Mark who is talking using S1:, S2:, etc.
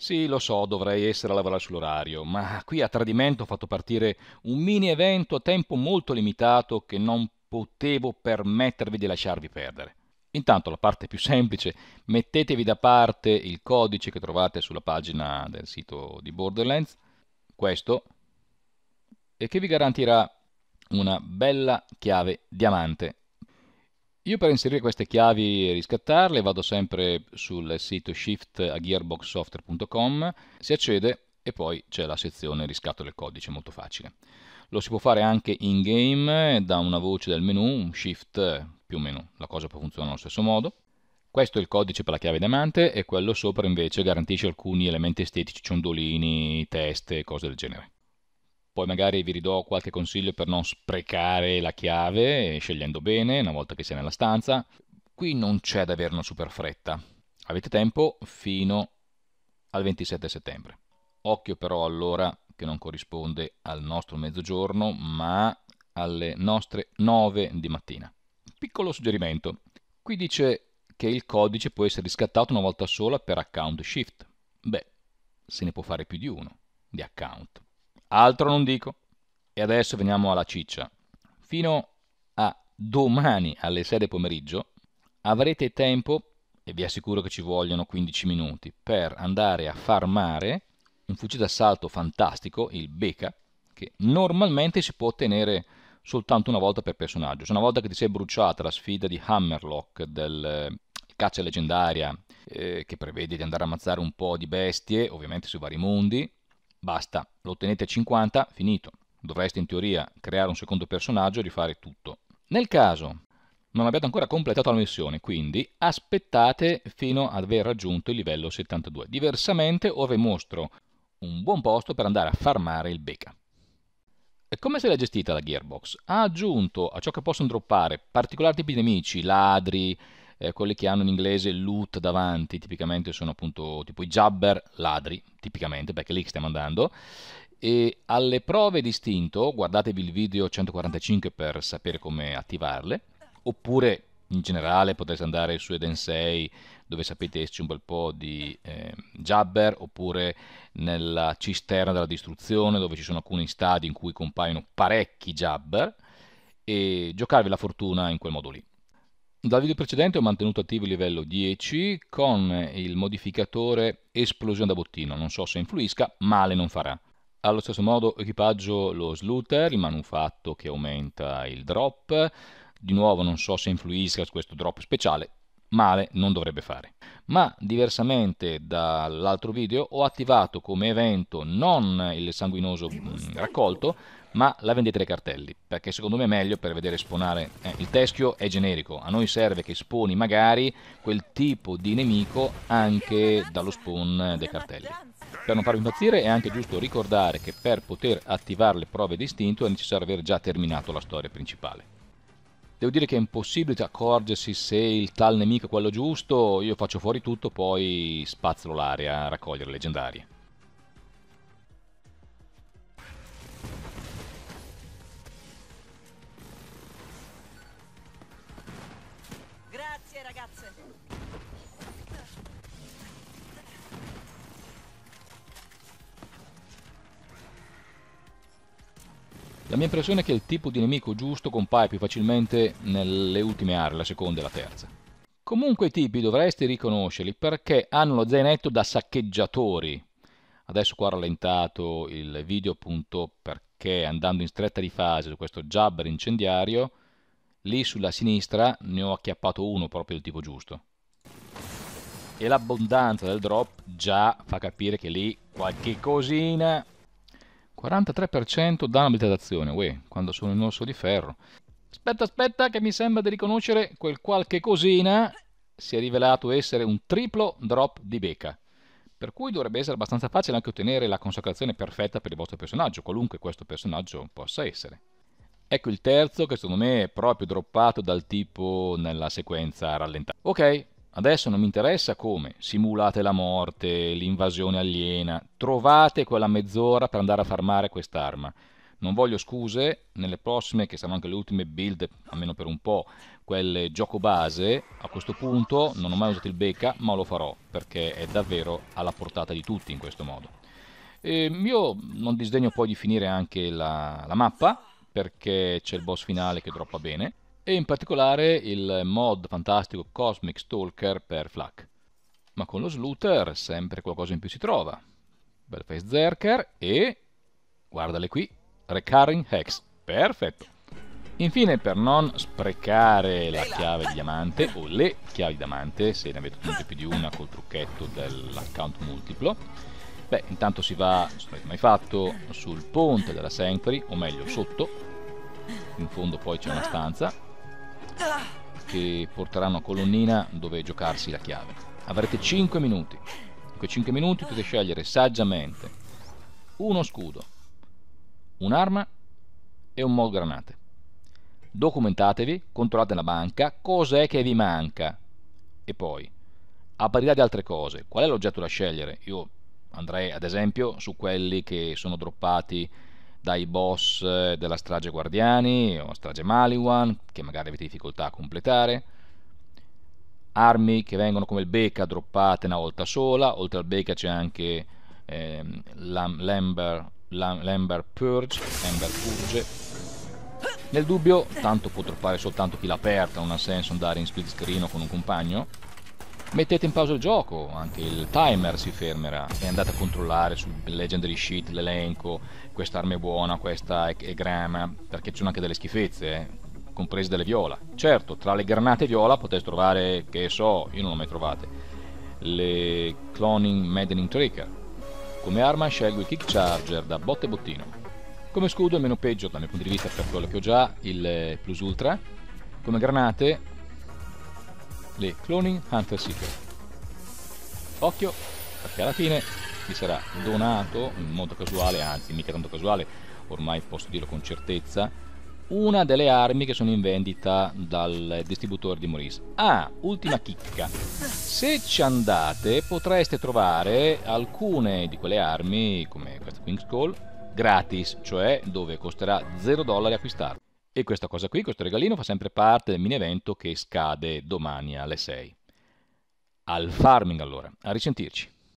S1: Sì, lo so, dovrei essere a lavorare sull'orario, ma qui a tradimento ho fatto partire un mini evento a tempo molto limitato che non potevo permettervi di lasciarvi perdere. Intanto la parte più semplice, mettetevi da parte il codice che trovate sulla pagina del sito di Borderlands, questo, e che vi garantirà una bella chiave diamante io per inserire queste chiavi e riscattarle vado sempre sul sito shift.gearboxsoftware.com, si accede e poi c'è la sezione riscatto del codice, molto facile. Lo si può fare anche in game da una voce del menu, un shift più o meno, la cosa può funzionare allo stesso modo. Questo è il codice per la chiave diamante e quello sopra invece garantisce alcuni elementi estetici, ciondolini, teste, cose del genere. Poi magari vi ridò qualche consiglio per non sprecare la chiave, scegliendo bene una volta che sia nella stanza. Qui non c'è da avere una super fretta. Avete tempo fino al 27 settembre. Occhio però allora che non corrisponde al nostro mezzogiorno, ma alle nostre 9 di mattina. Piccolo suggerimento. Qui dice che il codice può essere riscattato una volta sola per account shift. Beh, se ne può fare più di uno di account. Altro non dico. E adesso veniamo alla ciccia. Fino a domani alle 6 del pomeriggio avrete tempo, e vi assicuro che ci vogliono 15 minuti, per andare a farmare un fucile d'assalto fantastico, il Beka, che normalmente si può ottenere soltanto una volta per personaggio. Se una volta che ti sei bruciata la sfida di Hammerlock del eh, caccia leggendaria, eh, che prevede di andare a ammazzare un po' di bestie, ovviamente sui vari mondi, Basta, lo ottenete a 50, finito. Dovreste in teoria creare un secondo personaggio e rifare tutto. Nel caso non abbiate ancora completato la missione, quindi aspettate fino ad aver raggiunto il livello 72. Diversamente ora vi mostro un buon posto per andare a farmare il Beca. E come se l'è gestita la Gearbox? Ha aggiunto a ciò che possono droppare particolari tipi di nemici, ladri, eh, quelli che hanno in inglese loot davanti, tipicamente sono appunto tipo i jabber ladri, tipicamente, perché lì stiamo andando. E alle prove distinto, guardatevi il video 145 per sapere come attivarle, oppure in generale potreste andare su Eden 6 dove sapete esce un bel po' di eh, jabber oppure nella cisterna della distruzione dove ci sono alcuni stadi in cui compaiono parecchi jabber e giocarvi la fortuna in quel modo lì. Dal video precedente ho mantenuto attivo il livello 10 con il modificatore esplosione da bottino, non so se influisca, male non farà. Allo stesso modo equipaggio lo Sluther, il manufatto che aumenta il drop, di nuovo non so se influisca su questo drop speciale, male non dovrebbe fare. Ma diversamente dall'altro video ho attivato come evento non il sanguinoso mm, raccolto, ma la vendita dei cartelli, perché secondo me è meglio per vedere sponare. Eh, il teschio è generico, a noi serve che sponi magari quel tipo di nemico anche dallo spawn dei cartelli. Per non farvi impazzire è anche giusto ricordare che per poter attivare le prove di istinto è necessario aver già terminato la storia principale. Devo dire che è impossibile accorgersi se il tal nemico è quello giusto, io faccio fuori tutto, poi spazzolo l'aria a raccogliere leggendarie. La mia impressione è che il tipo di nemico giusto compaia più facilmente nelle ultime aree, la seconda e la terza. Comunque i tipi dovreste riconoscerli perché hanno lo zainetto da saccheggiatori. Adesso qua ho rallentato il video appunto perché andando in stretta di fase su questo jabber incendiario, lì sulla sinistra ne ho acchiappato uno proprio del tipo giusto. E l'abbondanza del drop già fa capire che lì qualche cosina 43% danno abilità d'azione, uè, quando sono in osso di ferro. Aspetta, aspetta, che mi sembra di riconoscere quel qualche cosina si è rivelato essere un triplo drop di becca. Per cui dovrebbe essere abbastanza facile anche ottenere la consacrazione perfetta per il vostro personaggio, qualunque questo personaggio possa essere. Ecco il terzo che secondo me è proprio droppato dal tipo nella sequenza rallentata. Ok, Adesso non mi interessa come, simulate la morte, l'invasione aliena, trovate quella mezz'ora per andare a farmare quest'arma. Non voglio scuse, nelle prossime, che saranno anche le ultime build, almeno per un po', quelle gioco base, a questo punto non ho mai usato il becca, ma lo farò, perché è davvero alla portata di tutti in questo modo. E io non disdegno poi di finire anche la, la mappa, perché c'è il boss finale che droppa bene, e in particolare il mod fantastico Cosmic Stalker per Flak. Ma con lo Slooter sempre qualcosa in più si trova. Bellface Zerker e... guardale qui, Recurring Hex. Perfetto. Infine, per non sprecare la chiave di diamante, o le chiavi di diamante, se ne avete ottenute più di una col trucchetto dell'account multiplo, beh, intanto si va, se non avete mai fatto, sul ponte della Sanctuary, o meglio, sotto, in fondo poi c'è una stanza, che porterà una colonnina dove giocarsi la chiave. Avrete 5 minuti. In quei 5 minuti potete scegliere saggiamente uno scudo, un'arma e un mod granate. Documentatevi, controllate la banca, cos'è che vi manca. E poi, a parità di altre cose, qual è l'oggetto da scegliere? Io andrei ad esempio su quelli che sono droppati dai boss eh, della strage guardiani o strage Maliwan, che magari avete difficoltà a completare. Armi che vengono come il Becca droppate una volta sola, oltre al Becca c'è anche ehm, l'Amber l'Ember Purge, Ember Purge. Nel dubbio, tanto può droppare soltanto chi l'ha aperta, non ha senso andare in split screen con un compagno. Mettete in pausa il gioco, anche il timer si fermerà e andate a controllare sul Legendary Sheet l'elenco, questa arma è buona, questa è, grama, perché ci sono anche delle schifezze, eh, comprese delle viola. Certo, tra le granate viola potete trovare, che so, io non l'ho mai trovate, le Cloning Maddening Tracker, come arma scelgo il Kick Charger da botte e bottino. Come scudo è meno peggio dal mio punto di vista per quello che ho già, il Plus Ultra. Come granate le Cloning Hunter Seeker. Occhio, perché alla fine vi sarà donato in modo casuale, anzi mica tanto casuale, ormai posso dirlo con certezza, una delle armi che sono in vendita dal distributore di Maurice. Ah, ultima chicca. Se ci andate potreste trovare alcune di quelle armi, come questa King's Call, gratis, cioè dove costerà 0 dollari acquistarlo. E questa cosa qui, questo regalino, fa sempre parte del mini evento che scade domani alle 6. Al farming allora, a risentirci.